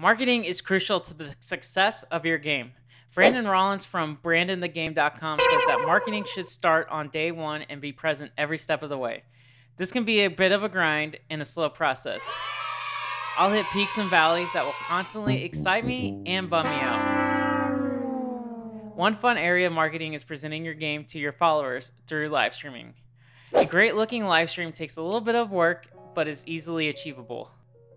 Marketing is crucial to the success of your game. Brandon Rollins from BrandonTheGame.com says that marketing should start on day one and be present every step of the way. This can be a bit of a grind and a slow process. I'll hit peaks and valleys that will constantly excite me and bum me out. One fun area of marketing is presenting your game to your followers through live streaming. A great looking live stream takes a little bit of work, but is easily achievable.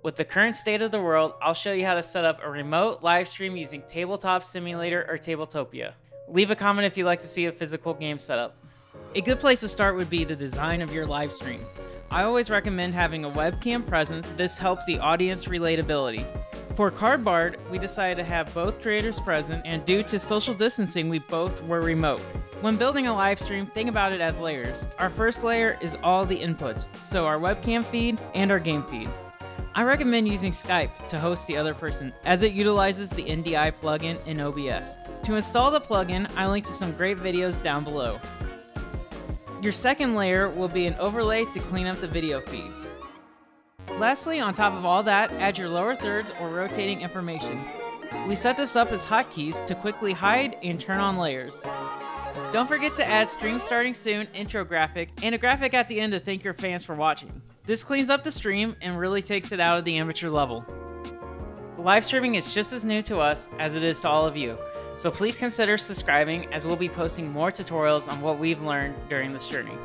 With the current state of the world, I'll show you how to set up a remote live stream using Tabletop Simulator or Tabletopia. Leave a comment if you'd like to see a physical game setup. A good place to start would be the design of your live stream. I always recommend having a webcam presence, this helps the audience relatability. For Card Bard, we decided to have both creators present, and due to social distancing, we both were remote. When building a live stream, think about it as layers. Our first layer is all the inputs, so our webcam feed and our game feed. I recommend using Skype to host the other person, as it utilizes the NDI plugin in OBS. To install the plugin, I link to some great videos down below. Your second layer will be an overlay to clean up the video feeds. Lastly, on top of all that, add your lower thirds or rotating information. We set this up as hotkeys to quickly hide and turn on layers. Don't forget to add stream starting soon intro graphic and a graphic at the end to thank your fans for watching. This cleans up the stream and really takes it out of the amateur level. Live streaming is just as new to us as it is to all of you, so please consider subscribing as we'll be posting more tutorials on what we've learned during this journey.